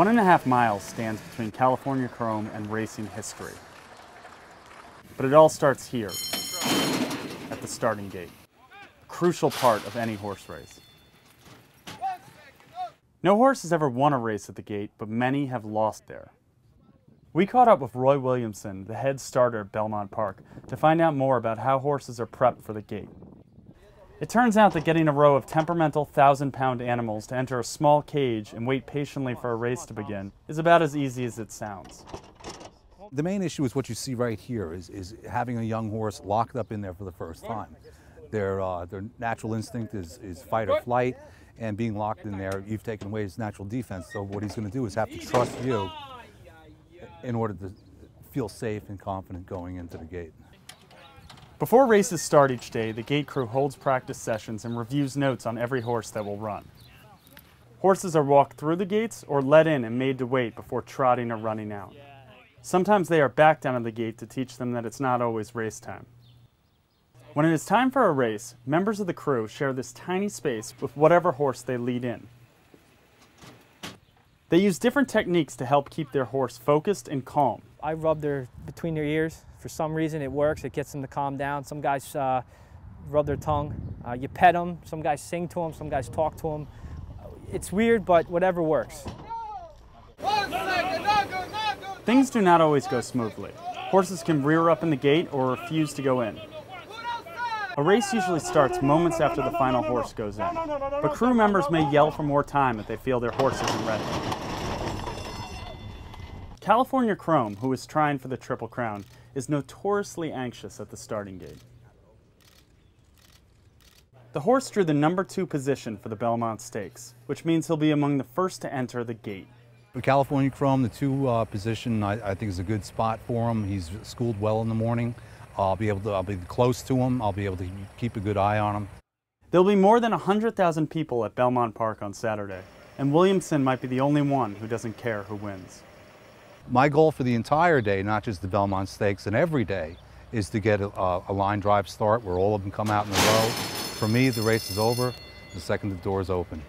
One and a half miles stands between California Chrome and racing history. But it all starts here, at the starting gate, a crucial part of any horse race. No horse has ever won a race at the gate, but many have lost there. We caught up with Roy Williamson, the head starter at Belmont Park, to find out more about how horses are prepped for the gate. It turns out that getting a row of temperamental thousand pound animals to enter a small cage and wait patiently for a race to begin is about as easy as it sounds. The main issue is what you see right here is, is having a young horse locked up in there for the first time. Their, uh, their natural instinct is, is fight or flight, and being locked in there, you've taken away his natural defense. So what he's going to do is have to trust you in order to feel safe and confident going into the gate. Before races start each day, the gate crew holds practice sessions and reviews notes on every horse that will run. Horses are walked through the gates or let in and made to wait before trotting or running out. Sometimes they are back down at the gate to teach them that it's not always race time. When it is time for a race, members of the crew share this tiny space with whatever horse they lead in. They use different techniques to help keep their horse focused and calm. I rub their between their ears. For some reason, it works. It gets them to calm down. Some guys uh, rub their tongue. Uh, you pet them. Some guys sing to them. Some guys talk to them. It's weird, but whatever works. Things do not always go smoothly. Horses can rear up in the gate or refuse to go in. A race usually starts moments after the final horse goes in, but crew members may yell for more time if they feel their horse isn't ready. California Chrome, who is trying for the Triple Crown, is notoriously anxious at the starting gate. The horse drew the number two position for the Belmont Stakes, which means he'll be among the first to enter the gate. For California Chrome, the two uh, position I, I, think is a good spot for him. He's schooled well in the morning. I'll be able to, I'll be close to him. I'll be able to keep a good eye on him. There'll be more than 100,000 people at Belmont Park on Saturday, and Williamson might be the only one who doesn't care who wins. My goal for the entire day, not just the Belmont Stakes and every day, is to get a, a line drive start where all of them come out in a row. For me, the race is over the second the doors open.